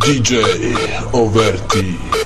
DJ Overti.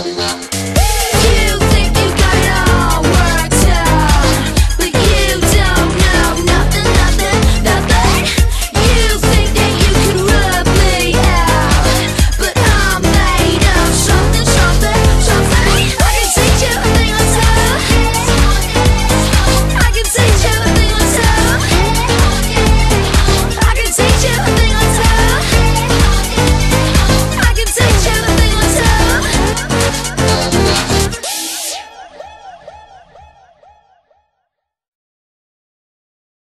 Navidad.